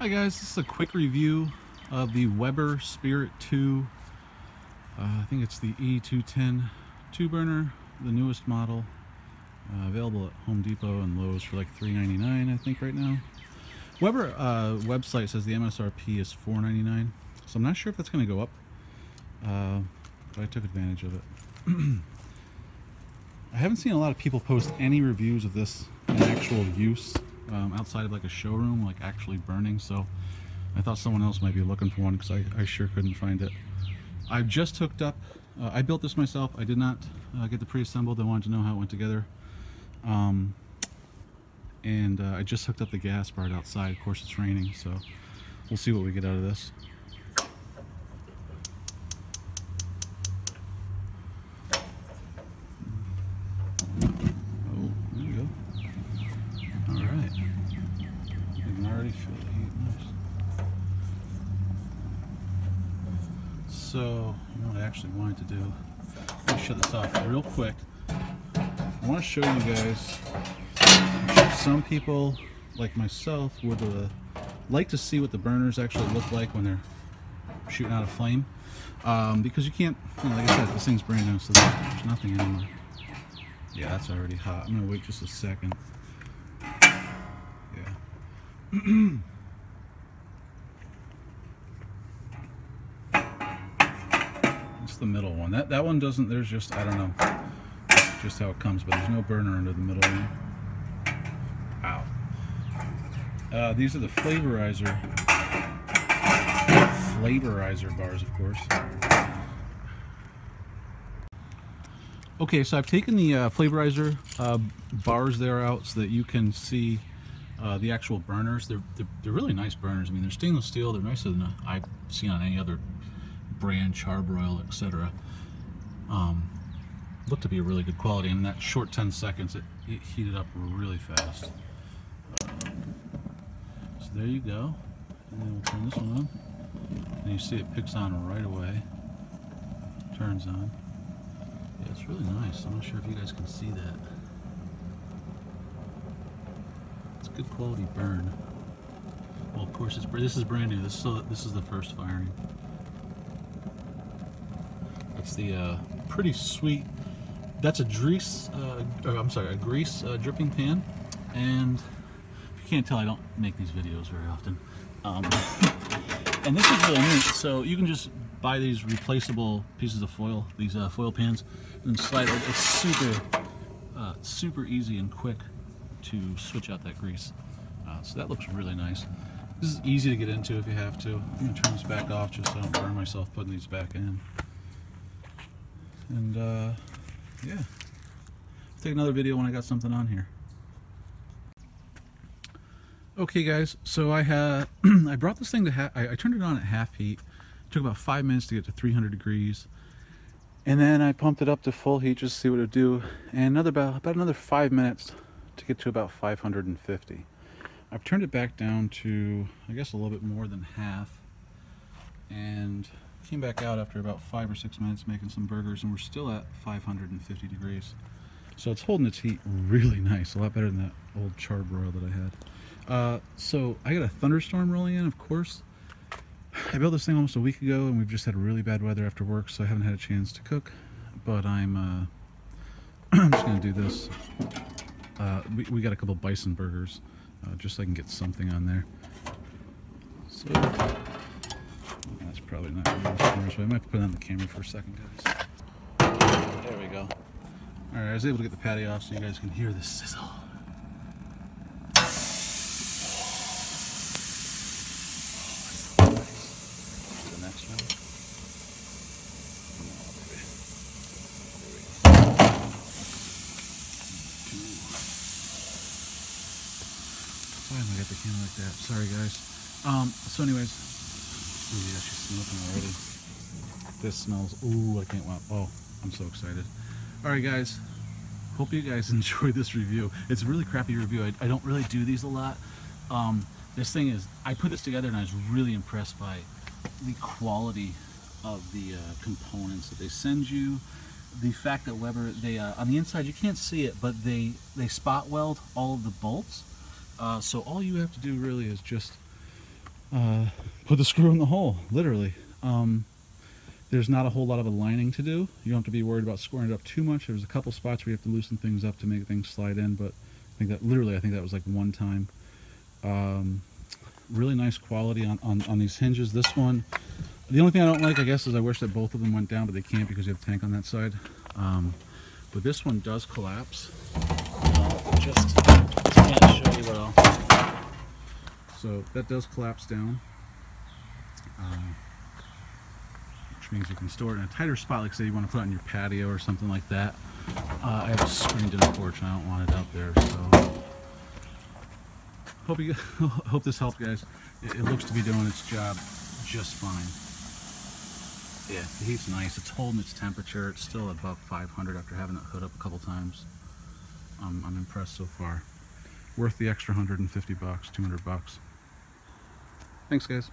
Hi guys, this is a quick review of the Weber Spirit 2. Uh, I think it's the E210 two burner, the newest model. Uh, available at Home Depot and Lowe's for like $3.99 I think right now. Weber uh, website says the MSRP is $4.99, so I'm not sure if that's going to go up, uh, but I took advantage of it. I haven't seen a lot of people post any reviews of this in actual use um, outside of like a showroom, like actually burning. So I thought someone else might be looking for one because I, I sure couldn't find it. I've just hooked up. Uh, I built this myself. I did not uh, get the pre-assembled. I wanted to know how it went together. Um, and uh, I just hooked up the gas part outside. Of course, it's raining, so we'll see what we get out of this. Oh, there you go. All right. You can already feel the heat. Nice. So, what I actually wanted to do, let me shut this off real quick. I want to show you guys. Some people, like myself, would uh, like to see what the burners actually look like when they're shooting out a flame. Um, because you can't, you know, like I said, this thing's brand new, so there's nothing anymore. Yeah, that's already hot. I'm gonna wait just a second. Yeah. the middle one. That that one doesn't. There's just I don't know. Just how it comes, but there's no burner under the middle one. Ow. Uh, these are the flavorizer flavorizer bars, of course. Okay, so I've taken the uh, flavorizer uh, bars there out so that you can see uh, the actual burners. They're, they're, they're really nice burners. I mean, they're stainless steel. They're nicer than I've seen on any other brand, Char-Broil, etc. Um, look to be a really good quality. And in that short 10 seconds, it, it heated up really fast. So there you go. And then we'll turn this one on. And you see it picks on right away. Turns on. Yeah, it's really nice. I'm not sure if you guys can see that. It's good quality burn. Well, of course, it's this is brand new. This is this is the first firing. That's the uh, pretty sweet. That's a grease. Uh, or, I'm sorry, a grease uh, dripping pan. And if you can't tell, I don't make these videos very often. Um, and this is really neat. So you can just buy these replaceable pieces of foil, these uh, foil pans, and slide it. It's super, uh, super easy and quick to switch out that grease. Uh, so that looks really nice. This is easy to get into if you have to. I'm gonna turn this back off just so I don't burn myself putting these back in. And uh, yeah, I'll take another video when I got something on here. Okay guys, so I had I brought this thing to I, I turned it on at half heat. It took about five minutes to get to 300 degrees. And then I pumped it up to full heat just to see what it would do. And another about, about another five minutes to get to about 550. I've turned it back down to, I guess, a little bit more than half. And came back out after about five or six minutes making some burgers and we're still at 550 degrees. So it's holding its heat really nice, a lot better than that old Char-Broil that I had. Uh, so I got a thunderstorm rolling in, of course. I built this thing almost a week ago, and we've just had really bad weather after work, so I haven't had a chance to cook. But I'm, uh, I'm just gonna do this. Uh, we, we got a couple bison burgers, uh, just so I can get something on there. So that's probably not smart, so I might put it on the camera for a second, guys. There we go. All right, I was able to get the patty off so you guys can hear the sizzle. The next one. Why got the camera like that? Sorry, guys. Um, so anyways, yeah, she's smoking already. This smells, ooh, I can't, wow, oh, I'm so excited. All right, guys, hope you guys enjoyed this review. It's a really crappy review. I, I don't really do these a lot. Um, this thing is, I put this together and I was really impressed by the quality of the uh, components that they send you. The fact that Weber, they uh, on the inside you can't see it, but they they spot weld all of the bolts. Uh, so all you have to do really is just uh, put the screw in the hole, literally. Um, there's not a whole lot of aligning to do. You don't have to be worried about scoring it up too much. There's a couple spots where you have to loosen things up to make things slide in, but I think that literally, I think that was like one time. Um, really nice quality on, on, on these hinges. This one, the only thing I don't like, I guess, is I wish that both of them went down, but they can't because you have a tank on that side. Um, but this one does collapse. Uh, just can't show you well. So that does collapse down. Um, which means you can store it in a tighter spot, like say you want to put it on your patio or something like that. Uh, I have a screened in porch and I don't want it out there, so hope you hope this helped, guys. It, it looks to be doing its job just fine. Yeah, the heat's nice. It's holding its temperature. It's still above 500 after having it hood up a couple times. Um, I'm impressed so far. Worth the extra 150 bucks, 200 bucks. Thanks, guys.